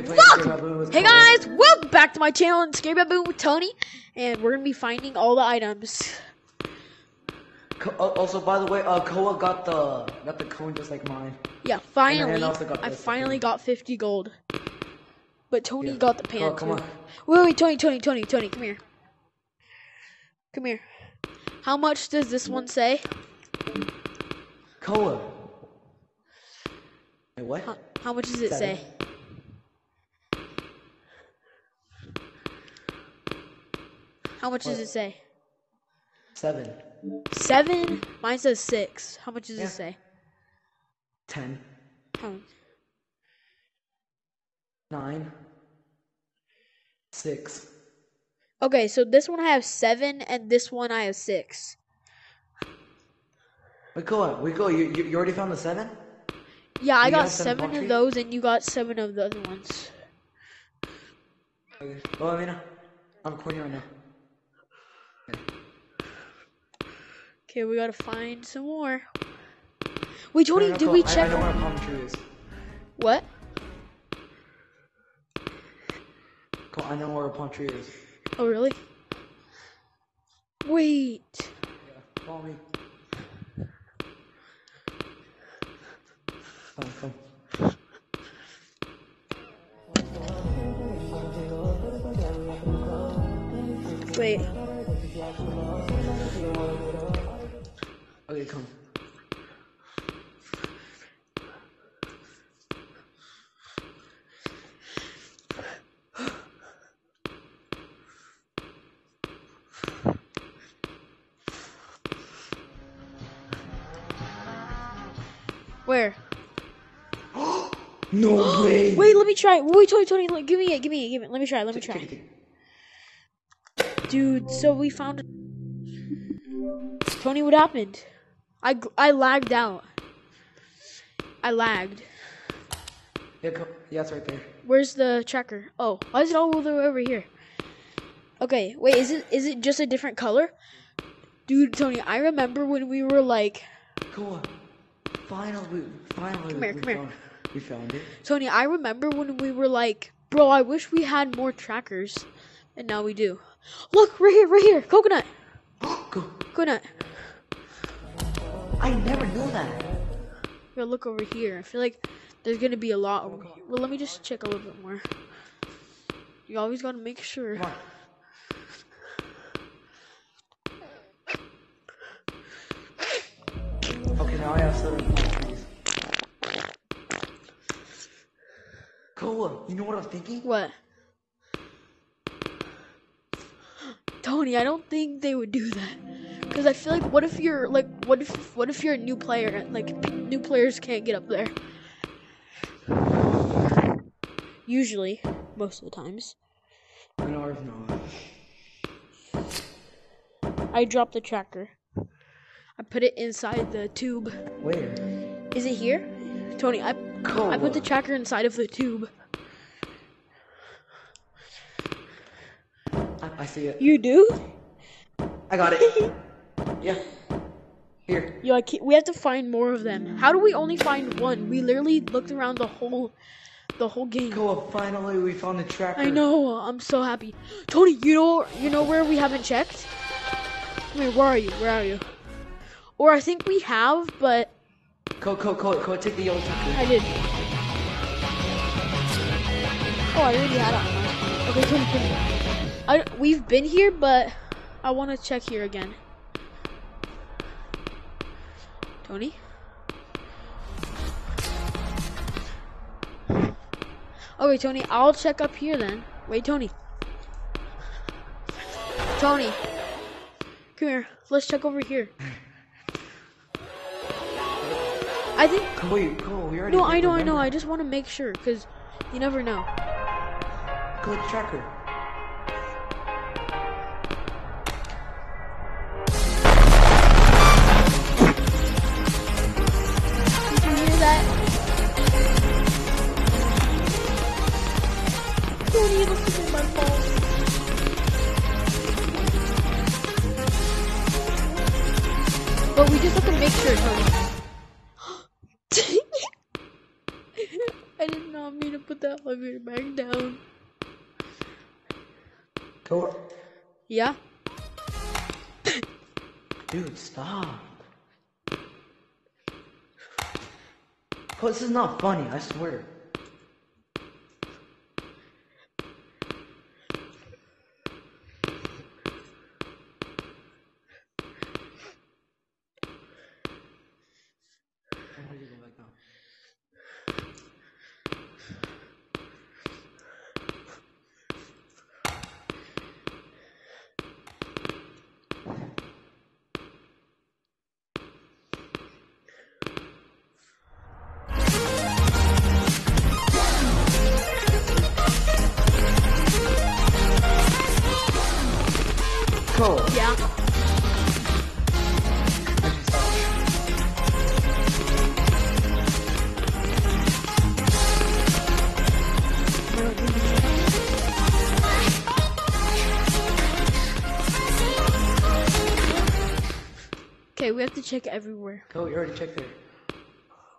guys, welcome. Scary Baboon with Hey guys, welcome back to my channel, Scary Baboon with Tony, and we're gonna be finding all the items. Co- uh, also, by the way, uh, Koa got the got the coin just like mine. Yeah, finally, I also got I finally got 50 gold. But Tony Yeah. got the Koa, pan come on. Wait, wait, Tony, Tony, Tony, Tony, come here. Come here. How much does this one say? Koa. Wait, what? How, how much does it Seven. say? How much does it say? Seven. Seven? Mine says six. How much does Yeah. it say? Ten. Nine. Six. Okay, so this one I have seven, and this one I have six. Wait, Koa. Wait, Koa. You, you you already found the seven? Yeah, I You got seven seven of those, and you got seven of the other ones. Okay. Oh, I mean, I'm recording right now. Okay, we gotta find some more. Wait, no, did we I- I, check? know palm tree is. What? I know where a palm tree is. Oh, really? Wait. Yeah. Follow me. Come, come. Wait. Come. Where? No way. Wait, let me try. Wait, Tony, Tony, look, give me it, give me it, give me it. Let me try, let me try. it, take it. Dude, so we found. Tony, what happened? I, I lagged out. I lagged. Yeah, come. Yeah, it's right there. Where's the tracker? Oh, why is it all the way over here? Okay, wait, is it is it just a different color? Dude, Tony, I remember when we were like, Koa. Finally, we, finally, Come here, we, come here. found, we found it. Tony, I remember when we were like, bro, I wish we had more trackers, and now we do. Look, right here, right here, coconut, Go. coconut. I never knew that. Yo, look over here. I feel like there's gonna be a lot over here. Well, let me just check a little bit more. You always gotta make sure. Okay, now I have seven trees. Koa, you know what I'm thinking? What? Tony, I don't think they would do that. Cause I feel like, what if you're like, what if, what if you're a new player? and, Like, new players can't get up there. Usually, most of the times. I know I've. I dropped the tracker. I put it inside the tube. Where? Is it here? Tony, I Koa. I put the tracker inside of the tube. I, I see it. You do? I got it. yeah. Here. Yo, I can't, we have to find more of them. How do we only find one? We literally looked around the whole, the whole game. Koa, finally we found the tracker. I know. I'm so happy. Tony, you know, you know where we haven't checked? Here. Where are you? Where are you? Or I think we have, but Koa, Koa, Koa, Koa, take the yellow I did. Oh, I already had it. Okay, Tony, Tony. I, we've been here, but I want to check here again. Tony? Okay, Tony, I'll check up here then. Wait, Tony. Tony. Come here. Let's check over here. I think you- Koa, we already no, I know, I know. I just want to make sure because you never know. Koa, the tracker. Don't even at my phone. But we just have to make sure, Tony. I did not mean to put that elevator back down. Koa, Yeah? dude, stop. This is not funny. I swear. Check everywhere. Go, you already checked it.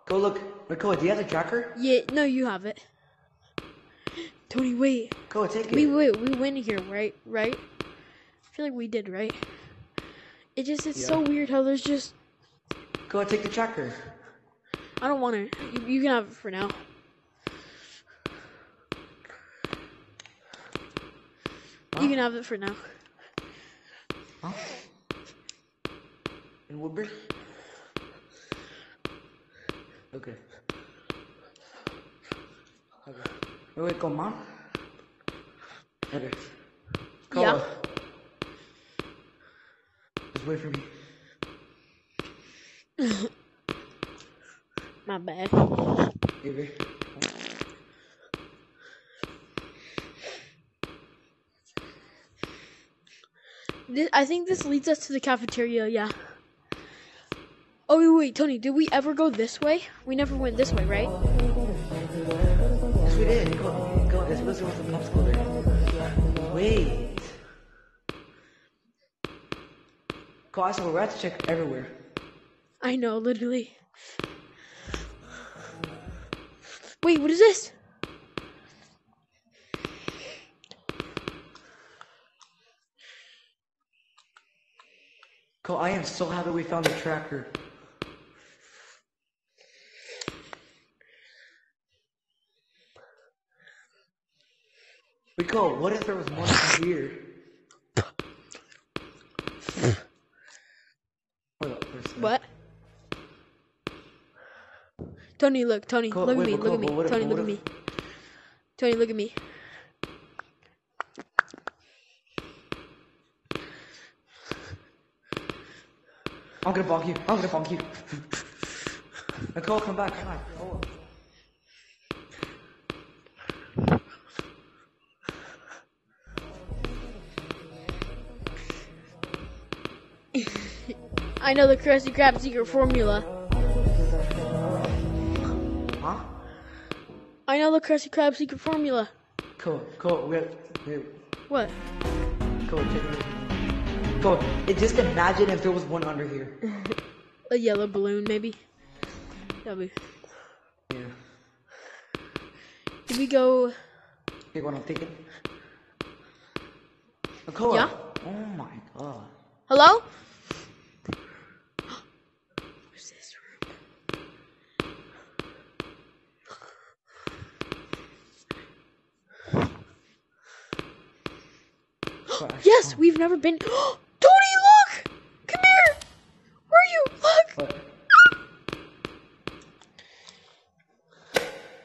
Go look. Koa, do you have the tracker? Yeah, no, you have it. Tony, wait. Go, take it. We wait, we went here, right? Right? I feel like we did, right? It just it's so weird how there's just Go, take the tracker. I don't want it. You, you can have it for now. You can have it for now. Huh? In Woodbury? Okay. Okay. Wait, come on. Okay. Go. Yeah. Just wait for me. My bad. Baby. I think this leads us to the cafeteria. Yeah. Oh wait, wait, Tony. Did we ever go this way? We never went this way, right? Yes, we did. Go, go. It's supposed to be popsicle there. Wait. Go, I swear, we have to check everywhere. I know, literally. Wait, what is this? Go, I am so happy we found the tracker. Go. What if there was one in here? Hold up, there's some- What? Tony, look, Tony, look wait, at me, look at me, but what if- Tony, look at me. Tony, look at me. I'm gonna bonk you. I'm gonna bonk you. Nicole, come back. Come back. I know the Krusty Krab secret formula. Huh? I know the Krusty Krab secret formula. Cool. Cool. What? Cool. Check it. Cool. It, just imagine if there was one under here. A yellow balloon, maybe. That'd be. Yeah. Did we go? You want to take it? Nicole. Yeah? Oh my god. Hello? What's this room? Gosh, Yes, oh. we've never been. Tony, look! Come here! Where are you? Look! What?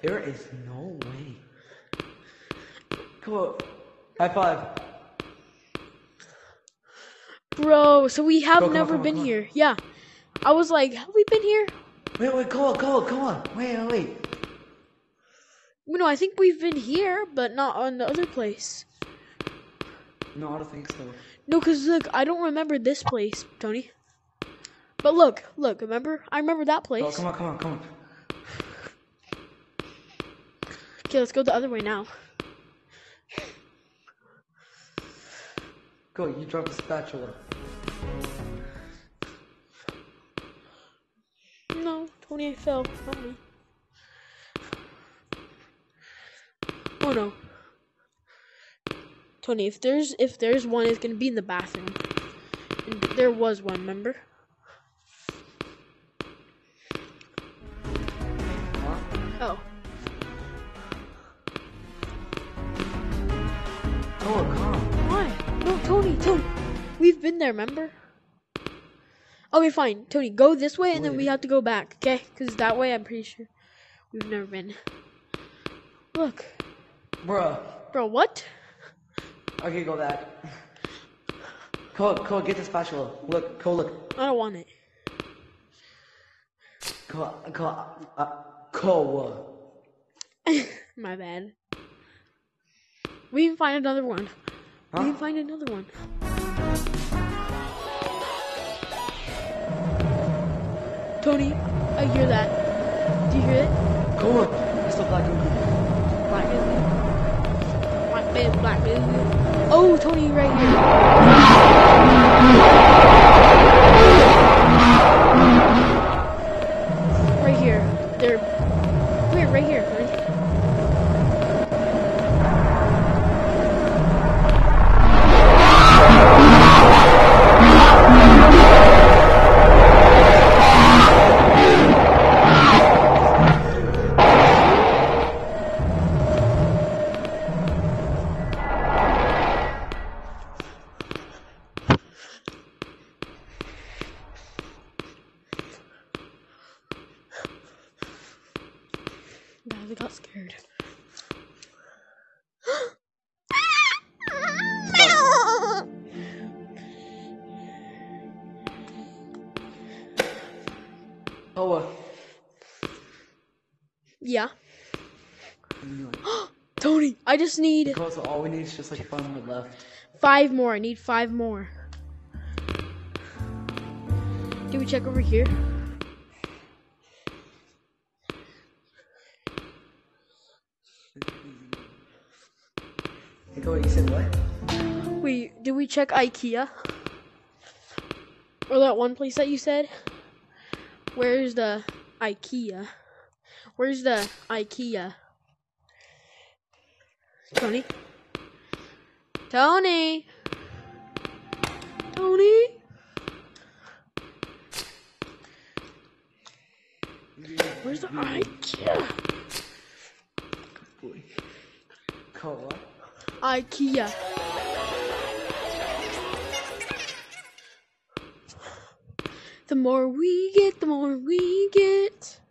There is no way. Come on. High five. Bro, so we have Bro, never on, been on. here. Yeah. I was like, have we been here? Wait, wait, come on, come on, come on. Wait, wait, wait. No, I think we've been here, but not on the other place. No, I don't think so. No, because look, I don't remember this place, Tony. But look, look, remember? I remember that oh, place. Oh, come on, come on, come on. Okay, let's go the other way now. Go, you dropped the spatula. No, Tony, I fell. Not me. Oh no. Tony, if there's if there's one, it's gonna be in the bathroom. And there was one, remember? Oh. Oh, calm. Why? No, Tony, Tony. We've been there, remember? Okay, fine. Tony, go this way and then we have to go back, okay? Because that way I'm pretty sure we've never been. Look. Bruh. Bro, what? Okay, go back. Cole, Cole, get the spatula. Look, Cole, look. I don't want it. Cole, Cole, uh, Cole. My bad. We can find another one. We can find another one. Tony, I hear that. Do you hear it? Cole, it's the black movie. Black is Black man, black is Oh, Tony, right here. Right here. They're. Wait, right here. Cole. Yeah. Tony, I just need so all we need is just like five minutes left. five more. I need five more. Can we check over here? Cole, you said what? Wait, did we check IKEA? Or that one place that you said? Where's the IKEA? Where's the IKEA? Tony? Tony? Tony? Where's the IKEA? IKEA. The more we get, the more we get.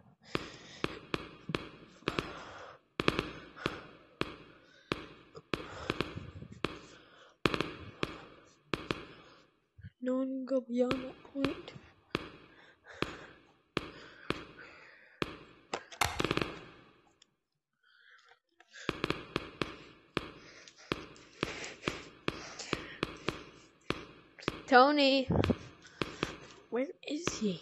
No one can go beyond that point. Tony. He?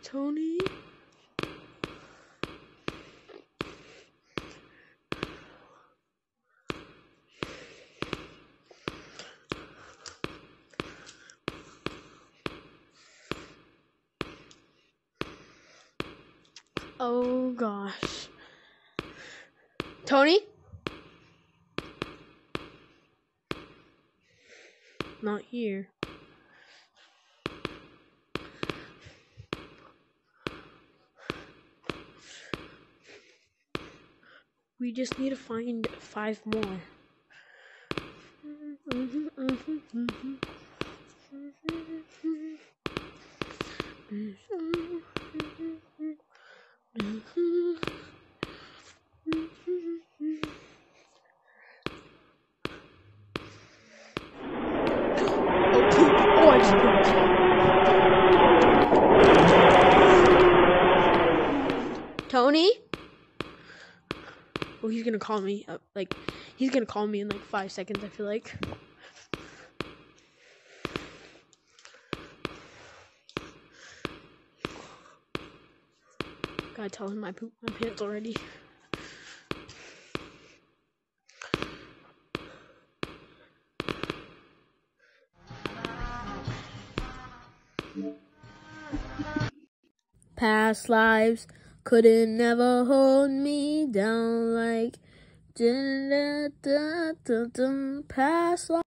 Tony? Oh gosh. Tony? Not here. We just need to find five more. Oh, poop. Oh, I just pooped. Tony? Oh, he's gonna call me. Uh, like, he's gonna call me in like five seconds. I feel like. Gotta tell him I pooped my pants already. Past lives couldn't never hold me down like da da da da da past lives.